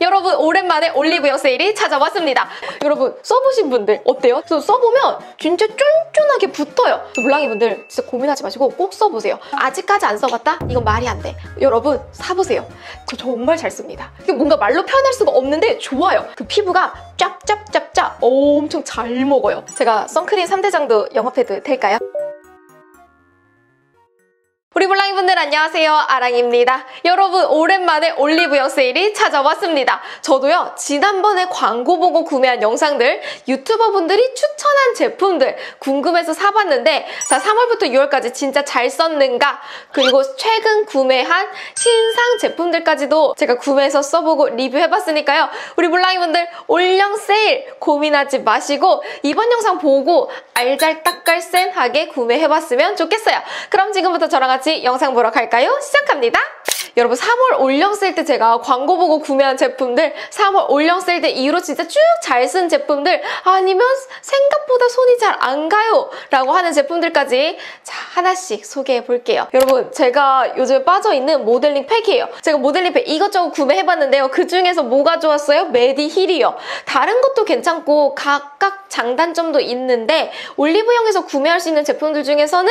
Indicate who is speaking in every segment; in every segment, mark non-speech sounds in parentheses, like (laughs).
Speaker 1: 여러분 오랜만에 올리브영 세일이 찾아왔습니다. 여러분 써보신 분들 어때요? 저 써보면 진짜 쫀쫀하게 붙어요. 물랑이 분들 진짜 고민하지 마시고 꼭 써보세요. 아직까지 안 써봤다? 이건 말이 안 돼. 여러분 사보세요. 저 정말 잘 씁니다. 뭔가 말로 표현할 수가 없는데 좋아요. 그 피부가 짭짭짭짭 엄청 잘 먹어요. 제가 선크림 3대장도 영업해도 될까요? 우리 블랑이 분들 안녕하세요. 아랑입니다. 여러분 오랜만에 올리브영 세일이 찾아왔습니다. 저도요 지난번에 광고 보고 구매한 영상들 유튜버 분들이 추천한 제품들 궁금해서 사봤는데 자 3월부터 6월까지 진짜 잘 썼는가? 그리고 최근 구매한 신상 제품들까지도 제가 구매해서 써보고 리뷰해봤으니까요. 우리 블랑이 분들 올영 세일 고민하지 마시고 이번 영상 보고 알잘딱깔센하게 구매해봤으면 좋겠어요. 그럼 지금부터 저랑 같이 같이 영상 보러 갈까요? 시작합니다. 여러분 3월 올영 세일 때 제가 광고 보고 구매한 제품들 3월 올영 세일 때 이후로 진짜 쭉 잘 쓴 제품들 아니면 생각보다 손이 잘 안 가요 라고 하는 제품들까지 자 하나씩 소개해 볼게요. 여러분 제가 요즘 빠져있는 모델링 팩이에요. 제가 모델링 팩 이것저것 구매해봤는데요. 그 중에서 뭐가 좋았어요? 메디힐이요. 다른 것도 괜찮고 각각 장단점도 있는데 올리브영에서 구매할 수 있는 제품들 중에서는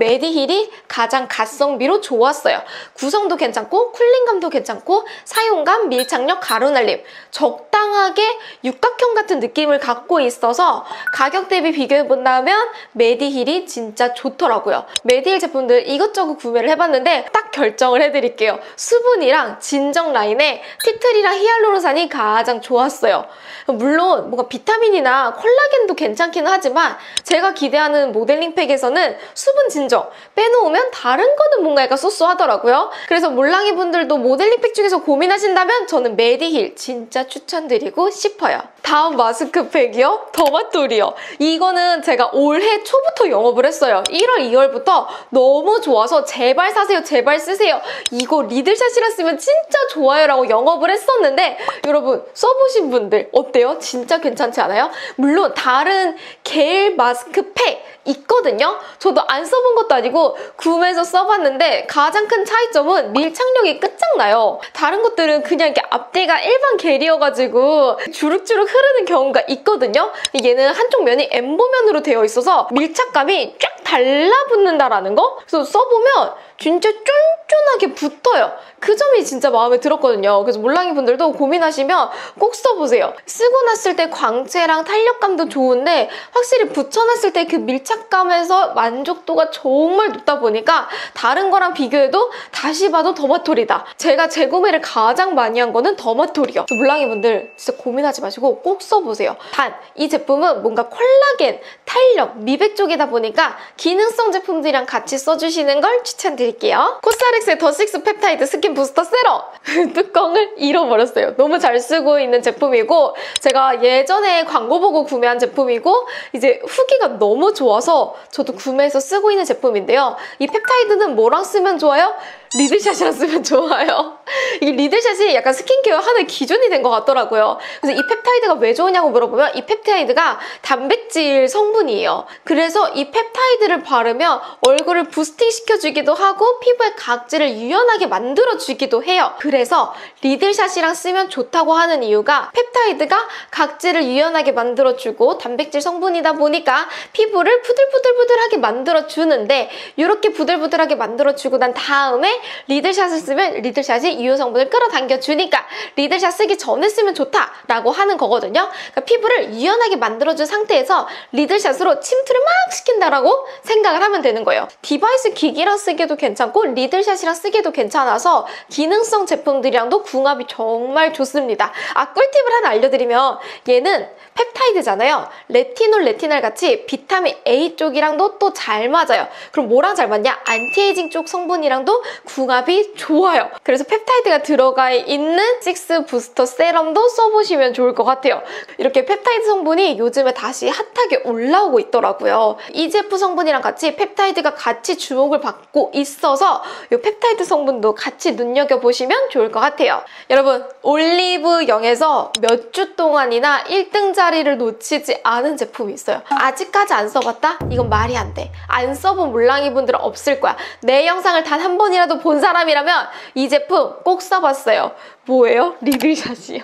Speaker 1: 메디힐이 가장 가성비로 좋았어요. 구성도 괜찮고 cooling감도 괜찮고 사용감, 밀착력, 가루날림 적당하게 육각형 같은 느낌을 갖고 있어서 가격 대비 비교해본다면 메디힐이 진짜 좋더라고요. 메디힐 제품들 이것저것 구매를 해봤는데 딱 결정을 해드릴게요. 수분이랑 진정 라인에 tea tree랑 히알루론산이 가장 좋았어요. 물론 뭔가 비타민이나 콜라겐도 괜찮기는 하지만 제가 기대하는 모델링 팩에서는 수분 진정 빼놓으면 다른 거는 뭔가 약간 so so하더라고요. 그래서 몰랑이 분들도 모델링 팩 중에서 고민하신다면 저는 메디힐 진짜 추천드리고 싶어요. 다음 마스크팩이요? 더마토리요. 이거는 제가 올해 초부터 영업을 했어요. 1월, 2월부터 너무 좋아서 제발 사세요, 제발 쓰세요. 이거 리들샷이라 쓰면 진짜 좋아요 라고 영업을 했었는데 여러분 써보신 분들 어때요? 진짜 괜찮지 않아요? 물론 다른 겔 마스크팩 있거든요. 저도 안 써본 것도 아니고 구매해서 써봤는데 가장 큰 차이점은 밀 착력이 끝장나요. 다른 것들은 그냥 이렇게 앞뒤가 일반 겔이어가지고 주룩주룩 흐르는 경우가 있거든요. 얘는 한쪽 면이 엠보면으로 되어 있어서 밀착감이 쫙 달라붙는다라는 거? 그래서 써보면 진짜 쫀쫀하게 붙어요. 그 점이 진짜 마음에 들었거든요. 그래서 몰랑이 분들도 고민하시면 꼭 써보세요. 쓰고 났을 때 광채랑 탄력감도 좋은데 확실히 붙여놨을 때 그 밀착감에서 만족도가 정말 높다 보니까 다른 거랑 비교해도 다시 봐도 더마토리다. 제가 재구매를 가장 많이 한 거는 더마토리요. 몰랑이 분들 진짜 고민하지 마시고 꼭 써보세요. 단, 이 제품은 뭔가 콜라겐, 탄력, 미백 쪽이다 보니까 기능성 제품들이랑 같이 써주시는 걸 추천드릴게요. 코스알엑스의 더 식스 펩타이드 스킨 부스터 세럼! (laughs) 뚜껑을 잃어버렸어요. 너무 잘 쓰고 있는 제품이고 제가 예전에 광고 보고 구매한 제품이고 이제 후기가 너무 좋아서 저도 구매해서 쓰고 있는 제품인데요. 이 펩타이드는 뭐랑 쓰면 좋아요? 리들샷이랑 쓰면 좋아요. 이게 리들샷이 약간 스킨케어 하는 기준이 된 것 같더라고요. 그래서 이 펩타이드가 왜 좋으냐고 물어보면 이 펩타이드가 단백질 성분이에요. 그래서 이 펩타이드를 바르면 얼굴을 boosting 시켜주기도 하고 피부의 각질을 유연하게 만들어주기도 해요. 그래서 리들샷이랑 쓰면 좋다고 하는 이유가 펩타이드가 각질을 유연하게 만들어주고 단백질 성분이다 보니까 피부를 부들부들부들하게 만들어주는데 이렇게 부들부들하게 만들어주고 난 다음에 리들샷을 쓰면 리들샷이 유효 성분을 끌어당겨 주니까 리들샷 쓰기 전에 쓰면 좋다라고 하는 거거든요. 그러니까 피부를 유연하게 만들어준 상태에서 리들샷으로 침투를 막 시킨다라고 생각을 하면 되는 거예요. device 기기랑 쓰기도 괜찮고 리들샷이랑 쓰기도 괜찮아서 기능성 제품들이랑도 궁합이 정말 좋습니다. 아 꿀팁을 하나 알려드리면 얘는 펩타이드잖아요. 레티놀, 레티날 같이 비타민 A 쪽이랑도 또 잘 맞아요. 그럼 뭐랑 잘 맞냐? 안티에이징 쪽 성분이랑도 궁합이 좋아요. 그래서 펩타이드가 들어가 있는 식스 부스터 세럼도 써보시면 좋을 것 같아요. 이렇게 펩타이드 성분이 요즘에 다시 핫하게 올라오고 있더라고요. EGF 성분이랑 같이 펩타이드가 같이 주목을 받고 있어서 이 펩타이드 성분도 같이 눈여겨보시면 좋을 것 같아요. 여러분 올리브영에서 몇 주 동안이나 1등 자리를 놓치지 않은 제품이 있어요. 아직까지 안 써봤다? 이건 말이 안 돼. 안 써본 물랑이 분들은 없을 거야. 내 영상을 단 한 번이라도 본 사람이라면 이 제품 꼭 써봤어요. 뭐예요? 리들샷이요.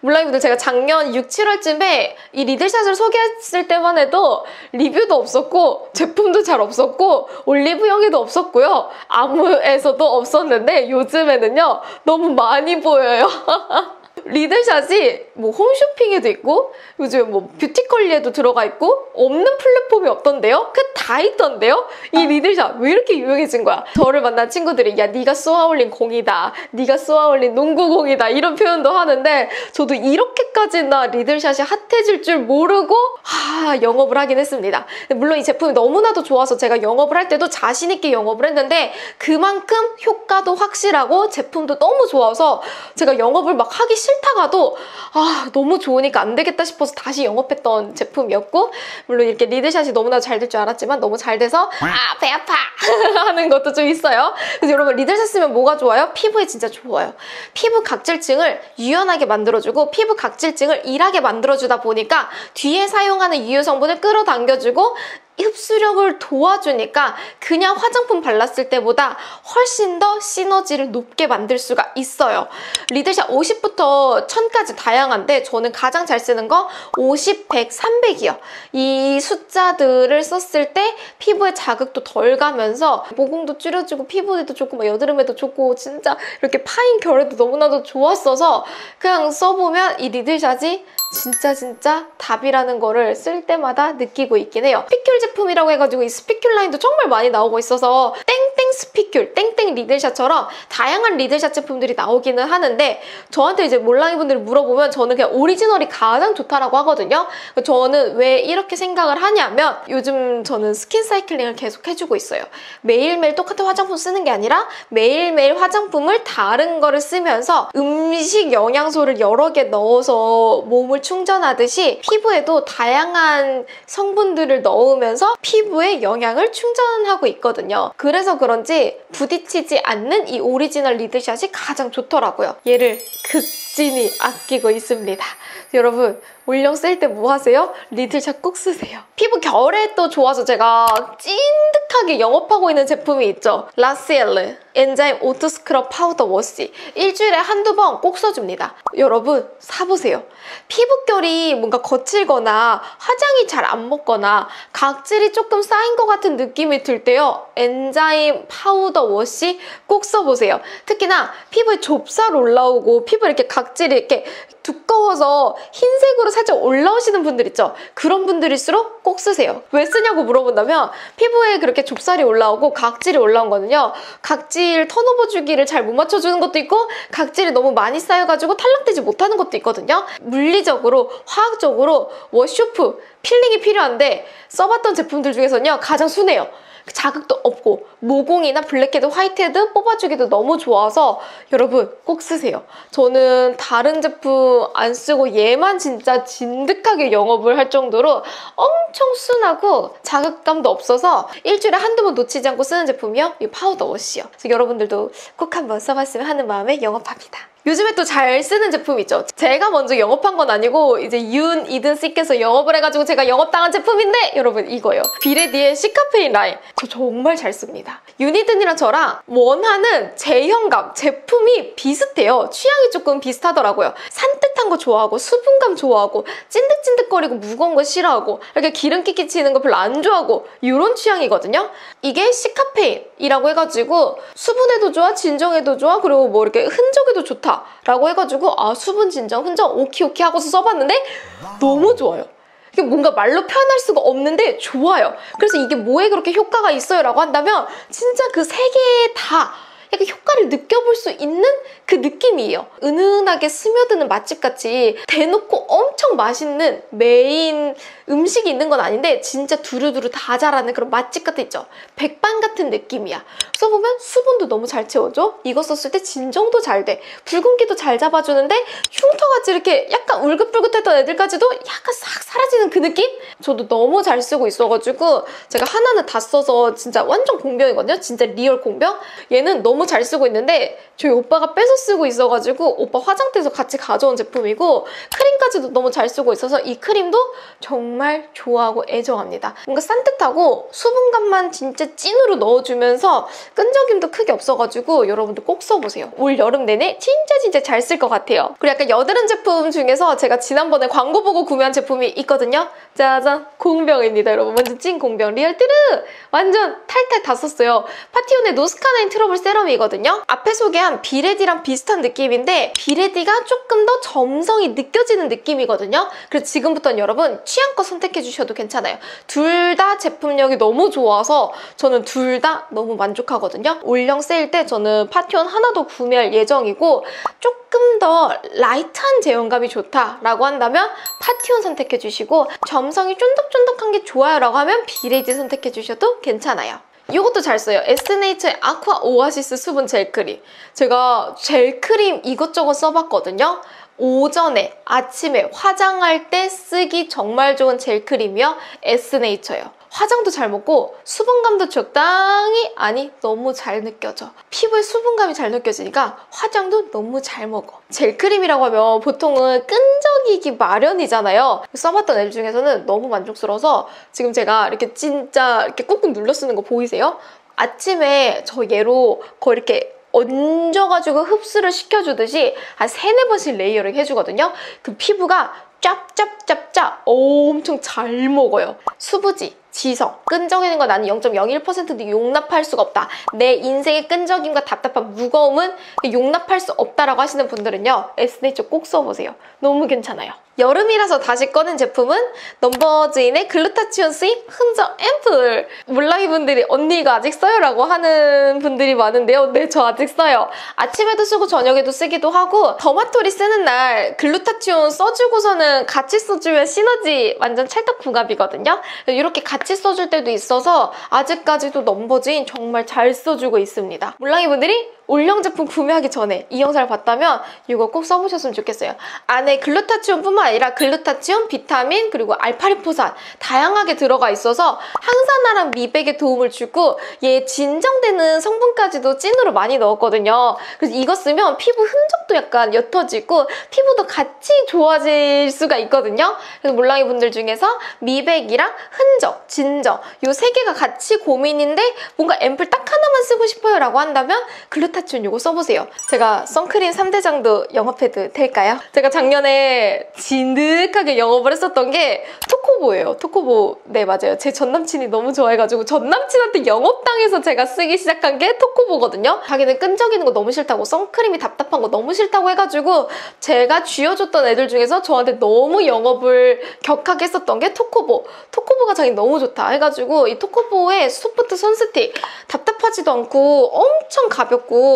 Speaker 1: 물론분들 제가 작년 6, 7월쯤에 이 리들샷을 소개했을 때만 해도 리뷰도 없었고 제품도 잘 없었고 올리브영에도 없었고요. 아무에서도 없었는데 요즘에는요 너무 많이 보여요. (laughs) 리들샷이 뭐 홈쇼핑에도 있고 요즘 뭐 뷰티컬리에도 들어가 있고 없는 플랫폼이 없던데요? 그 다 있던데요? 이 리들샷 왜 이렇게 유명해진 거야? 저를 만난 친구들이 야 네가 쏘아올린 공이다 네가 쏘아올린 농구공이다 이런 표현도 하는데 저도 이렇게까지나 리들샷이 핫해질 줄 모르고 하, 영업을 하긴 했습니다 물론 이 제품이 너무나도 좋아서 제가 영업을 할 때도 자신 있게 영업을 했는데 그만큼 효과도 확실하고 제품도 너무 좋아서 제가 영업을 막 하기 싫 다가도 아 너무 좋으니까 안 되겠다 싶어서 다시 영업했던 제품이었고 물론 이렇게 리드샷이 너무나 잘 될 줄 알았지만 너무 잘 돼서 아 배 아파! (laughs) 하는 것도 좀 있어요. 그래서 여러분 리드샷 쓰면 뭐가 좋아요? 피부에 진짜 좋아요. 피부 각질층을 유연하게 만들어주고 피부 각질층을 일하게 만들어주다 보니까 뒤에 사용하는 유효 성분을 끌어당겨주고 흡수력을 도와주니까 그냥 화장품 발랐을 때보다 훨씬 더 시너지를 높게 만들 수가 있어요. 리들샷 50부터 1000까지 다양한데 저는 가장 잘 쓰는 거 50, 100, 300이요. 이 숫자들을 썼을 때 피부에 자극도 덜 가면서 모공도 줄여주고 피부에도 좋고 막 여드름에도 좋고 진짜 이렇게 파인 결에도 너무나도 좋았어서 그냥 써보면 이 리들샷이 진짜 진짜 답이라는 거를 쓸 때마다 느끼고 있긴 해요. spicule 제품이라고 해가지고 이 spicule 라인도 정말 많이 나오고 있어서 땡땡 spicule, 땡땡 리들샷처럼 다양한 리들샷 제품들이 나오기는 하는데 저한테 이제 몰랑이 분들이 물어보면 저는 그냥 오리지널이 가장 좋다라고 하거든요. 저는 왜 이렇게 생각을 하냐면 요즘 저는 skin cycling을 계속 해주고 있어요. 매일매일 똑같은 화장품 쓰는 게 아니라 매일매일 화장품을 다른 거를 쓰면서 음식 영양소를 여러 개 넣어서 몸을 충전하듯이 피부에도 다양한 성분들을 넣으면서 피부에 영양을 충전하고 있거든요. 그래서 그런지 부딪히지 않는 이 오리지널 리들샷이 가장 좋더라고요. 얘를 극진히 아끼고 있습니다. 여러분 올영 쓸 때 뭐 하세요? 리들샷 꼭 쓰세요. 피부 결에 또 좋아서 제가 찐득하게 영업하고 있는 제품이 있죠. 라씨엘르 enzyme auto scrub powder wash 일주일에 한두 번 꼭 써줍니다. 여러분 사보세요. 피부결이 뭔가 거칠거나 화장이 잘 안 먹거나 각질이 조금 쌓인 것 같은 느낌이 들 때요. enzyme powder wash 꼭 써보세요. 특히나 피부에 좁쌀 올라오고 피부에 이렇게 각질이 이렇게 두꺼워서 흰색으로 살짝 올라오시는 분들 있죠? 그런 분들일수록 꼭 쓰세요. 왜 쓰냐고 물어본다면 피부에 그렇게 좁쌀이 올라오고 각질이 올라온 거는요. 각질 turnover 주기를 잘 못 맞춰주는 것도 있고 각질이 너무 많이 쌓여가지고 탈락되지 못하는 것도 있거든요. 물리적으로 화학적으로 wash-off 필링이 필요한데 써봤던 제품들 중에서는요. 가장 순해요. 자극도 없고 모공이나 blackhead, whitehead 뽑아주기도 너무 좋아서 여러분 꼭 쓰세요. 저는 다른 제품 안 쓰고 얘만 진짜 진득하게 영업을 할 정도로 엄청 순하고 자극감도 없어서 일주일에 한두 번 놓치지 않고 쓰는 제품이요. 이 powder wash요. 그래서 여러분들도 꼭 한번 써봤으면 하는 마음에 영업합니다. 요즘에 또 잘 쓰는 제품 있죠. 제가 먼저 영업한 건 아니고 이제 유니든 씨께서 영업을 해가지고 제가 영업당한 제품인데 여러분 이거요. 비레디의 시카페인 라인. 저 정말 잘 씁니다. 유니든이랑 저랑 원하는 제형감, 제품이 비슷해요. 취향이 조금 비슷하더라고요. 산뜻한 거 좋아하고 수분감 좋아하고 찐득찐득거리고 무거운 거 싫어하고 이렇게 기름기 끼치는 거 별로 안 좋아하고 이런 취향이거든요. 이게 시카페인이라고 해가지고 수분에도 좋아, 진정에도 좋아, 그리고 뭐 이렇게 흔적에도 좋다. 라고 해가지고 아 수분 진정 흔적 오키 오키 하고서 써봤는데 너무 좋아요. 이게 뭔가 말로 표현할 수가 없는데 좋아요. 그래서 이게 뭐에 그렇게 효과가 있어요? 라고 한다면 진짜 그 세개다 약간 효과를 느껴볼 수 있는 그 느낌이에요. 은은하게 스며드는 맛집같이 대놓고 엄청 맛있는 메인 음식이 있는 건 아닌데 진짜 두루두루 다 잘하는 그런 맛집 같은 있죠. 백반 같은 느낌이야. 써보면 수분도 너무 잘 채워줘. 이거 썼을 때 진정도 잘 돼. 붉은기도 잘 잡아주는데 흉터같이 이렇게 약간 울긋불긋했던 애들까지도 약간 싹 사라지는 그 느낌? 저도 너무 잘 쓰고 있어가지고 제가 하나는 다 써서 진짜 완전 공병이거든요. 진짜 real 공병. 얘는 너무 잘 쓰고 있는데 저희 오빠가 뺏어 쓰고 있어가지고 오빠 화장대에서 같이 가져온 제품이고 크림 크림까지도 너무 잘 쓰고 있어서 이 크림도 정말 좋아하고 애정합니다. 뭔가 산뜻하고 수분감만 진짜 찐으로 넣어주면서 끈적임도 크게 없어가지고 여러분들 꼭 써보세요. 올 여름 내내 진짜 진짜 잘 쓸 것 같아요. 그리고 약간 여드름 제품 중에서 제가 지난번에 광고 보고 구매한 제품이 있거든요. 짜잔! 공병입니다, 여러분. 완전 찐 공병. Real true! 완전 탈탈 다 썼어요. 파티온의 노스카나인 트러블 세럼이거든요. 앞에 소개한 비레디랑 비슷한 느낌인데 비레디가 조금 더 점성이 느껴지는 느낌이거든요. 그래서 지금부터는 여러분 취향껏 선택해 주셔도 괜찮아요. 둘 다 제품력이 너무 좋아서 저는 둘 다 너무 만족하거든요. 올영 세일 때 저는 파티온 하나 더 구매할 예정이고 조금 더 light한 제형감이 좋다라고 한다면 파티온 선택해 주시고 점성이 쫀득쫀득한 게 좋아요 라고 하면 비레디 선택해 주셔도 괜찮아요. 이것도 잘 써요. 에스네이처의 아쿠아 오아시스 수분 젤크림. 제가 젤크림 이것저것 써봤거든요. 오전에, 아침에 화장할 때 쓰기 정말 좋은 젤크림이요. 에스네이처예요. 화장도 잘 먹고 수분감도 적당히 아니 너무 잘 느껴져 피부에 수분감이 잘 느껴지니까 화장도 너무 잘 먹어 젤크림이라고 하면 보통은 끈적이기 마련이잖아요 써봤던 애 중에서는 너무 만족스러워서 지금 제가 이렇게 진짜 이렇게 꾹꾹 눌러 쓰는 거 보이세요? 아침에 저 얘로 거의 이렇게 얹어가지고 흡수를 시켜주듯이 한 세네 번씩 layer를 해주거든요. 그 피부가 짭짭짭짭 엄청 잘 먹어요. 수부지, 지성, 끈적이는 거 나는 0.01%도 용납할 수가 없다. 내 인생의 끈적임과 답답한 무거움은 용납할 수 없다라고 하시는 분들은요. 에스네이처 꼭 써보세요. 너무 괜찮아요. 여름이라서 다시 꺼낸 제품은 넘버즈인의 글루타치온 C 흔적 앰플 물랑이 분들이 언니가 아직 써요 라고 하는 분들이 많은데요 네 저 아직 써요 아침에도 쓰고 저녁에도 쓰기도 하고 더마토리 쓰는 날 글루타치온 써주고서는 같이 써주면 시너지 완전 찰떡궁합이거든요 이렇게 같이 써줄 때도 있어서 아직까지도 넘버즈인 정말 잘 써주고 있습니다. 몰랑이 분들이 올영 제품 구매하기 전에 이 영상을 봤다면 이거 꼭 써보셨으면 좋겠어요. 안에 글루타치온뿐만 아니라 글루타치온, 비타민, 그리고 알파리포산 다양하게 들어가 있어서 항산화랑 미백에 도움을 주고 얘 진정되는 성분까지도 찐으로 많이 넣었거든요. 그래서 이거 쓰면 피부 흔적도 약간 옅어지고 피부도 같이 좋아질 수가 있거든요. 그래서 몰랑이 분들 중에서 미백이랑 흔적, 진정 이 세 개가 같이 고민인데 뭔가 앰플 딱 하나만 쓰고 싶어요 라고 한다면 글루타 글루타치온 이거 써보세요. 제가 선크림 3대장도 영업해도 될까요? 제가 작년에 진득하게 영업을 했었던 게 토코보예요. 토코보 네 맞아요. 제 전남친이 너무 좋아해가지고 전남친한테 영업당해서 제가 쓰기 시작한 게 토코보거든요. 자기는 끈적이는 거 너무 싫다고 선크림이 답답한 거 너무 싫다고 해가지고 제가 쥐어줬던 애들 중에서 저한테 너무 영업을 격하게 했었던 게 토코보. 토코보가 자기 너무 좋다 해가지고 이 토코보의 소프트 선스틱 답답하지도 않고 엄청 가볍고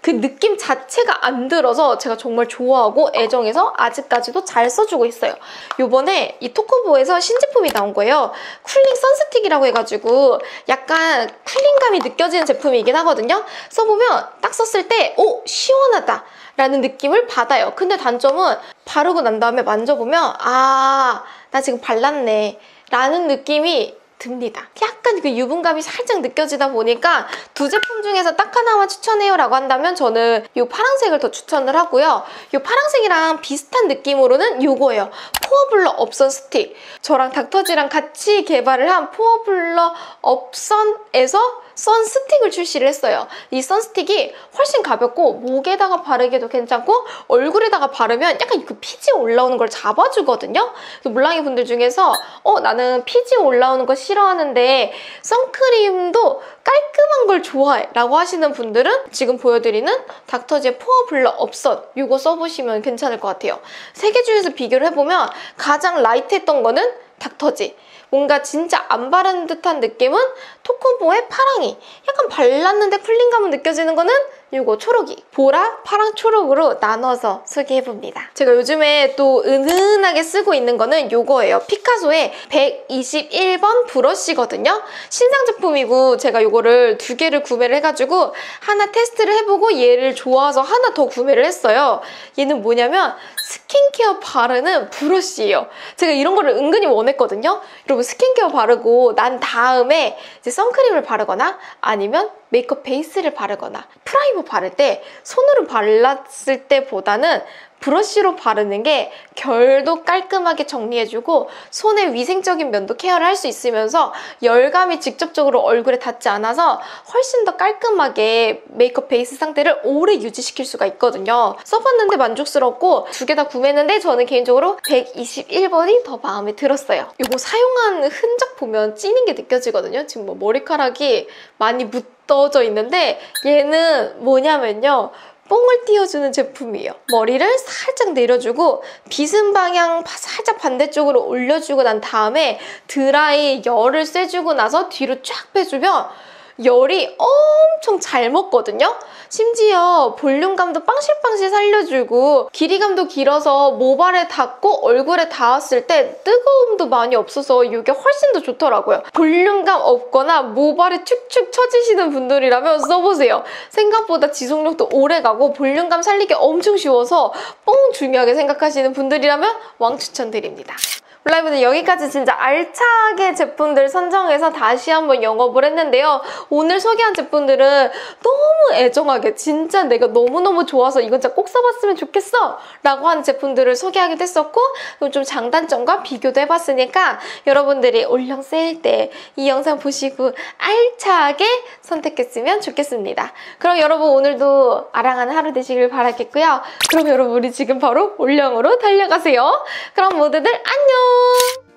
Speaker 1: 그 느낌 자체가 안 들어서 제가 정말 좋아하고 애정해서 아직까지도 잘 써주고 있어요. 요번에 이 토코보에서 신제품이 나온 거예요. 쿨링 선스틱이라고 해가지고 약간 쿨링감이 느껴지는 제품이긴 하거든요. 써보면 딱 썼을 때 오! 시원하다! 라는 느낌을 받아요. 근데 단점은 바르고 난 다음에 만져보면 아, 나 지금 발랐네. 라는 느낌이 듭니다. 약간 그 유분감이 살짝 느껴지다 보니까 두 제품 중에서 딱 하나만 추천해요 라고 한다면 저는 이 파란색을 더 추천을 하고요. 이 파란색이랑 비슷한 느낌으로는 이거예요. 포어블러 업선 스틱. 저랑 닥터지랑 같이 개발을 한 포어블러 업선에서 sun stick을 출시를 했어요. 이 sun stick이 훨씬 가볍고 목에다가 바르기도 괜찮고 얼굴에다가 바르면 약간 그 피지 올라오는 걸 잡아주거든요. 물랑이 분들 중에서 어 나는 피지 올라오는 거 싫어하는데 선크림도 깔끔한 걸 좋아해 라고 하시는 분들은 지금 보여드리는 닥터지의 포어 블러 업선 이거 써보시면 괜찮을 것 같아요. 세 개 중에서 비교를 해보면 가장 light했던 거는 닥터지 뭔가 진짜 안 바른 듯한 느낌은 토코보의 파랑이. 약간 발랐는데 cooling감은 느껴지는 거는 이거 초록이 보라, 파랑, 초록으로 나눠서 소개해봅니다. 제가 요즘에 또 은은하게 쓰고 있는 거는 이거예요. 피카소의 121번 브러쉬거든요. 신상 제품이고 제가 이거를 두 개를 구매를 해가지고 하나 테스트를 해보고 얘를 좋아서 하나 더 구매를 했어요. 얘는 뭐냐면 스킨케어 바르는 브러쉬예요. 제가 이런 거를 은근히 원했거든요. 여러분 스킨케어 바르고 난 다음에 이제 선크림을 바르거나 아니면 메이크업 베이스를 바르거나 프라이머 바를 때 손으로 발랐을 때보다는 브러쉬로 바르는 게 결도 깔끔하게 정리해주고 손의 위생적인 면도 케어를 할 수 있으면서 열감이 직접적으로 얼굴에 닿지 않아서 훨씬 더 깔끔하게 메이크업 베이스 상태를 오래 유지시킬 수가 있거든요. 써봤는데 만족스럽고 두 개 다 구매했는데 저는 개인적으로 121번이 더 마음에 들었어요. 이거 사용한 흔적 보면 찌는 게 느껴지거든요. 지금 뭐 머리카락이 많이 묻어져 있는데 얘는 뭐냐면요. 뽕을 띄워주는 제품이에요. 머리를 살짝 내려주고 빗은 방향 살짝 반대쪽으로 올려주고 난 다음에 드라이 열을 쐬주고 나서 뒤로 쫙 빼주면 열이 엄청 잘 먹거든요? 심지어 볼륨감도 빵실빵실 살려주고 길이감도 길어서 모발에 닿고 얼굴에 닿았을 때 뜨거움도 많이 없어서 이게 훨씬 더 좋더라고요. 볼륨감 없거나 모발에 축축 처지시는 분들이라면 써보세요. 생각보다 지속력도 오래가고 볼륨감 살리기 엄청 쉬워서 뽕 중요하게 생각하시는 분들이라면 왕 추천드립니다. 라이브는 여기까지 진짜 알차게 제품들 선정해서 다시 한번 영업을 했는데요. 오늘 소개한 제품들은 너무 애정하게 진짜 내가 너무너무 좋아서 이건 진짜 꼭 써봤으면 좋겠어 라고 하는 제품들을 소개하기도 했었고 좀 장단점과 비교도 해봤으니까 여러분들이 올영 세일 때 이 영상 보시고 알차게 선택했으면 좋겠습니다. 그럼 여러분 오늘도 아랑한 하루 되시길 바라겠고요. 그럼 여러분 우리 지금 바로 올영으로 달려가세요. 그럼 모두들 안녕! 我。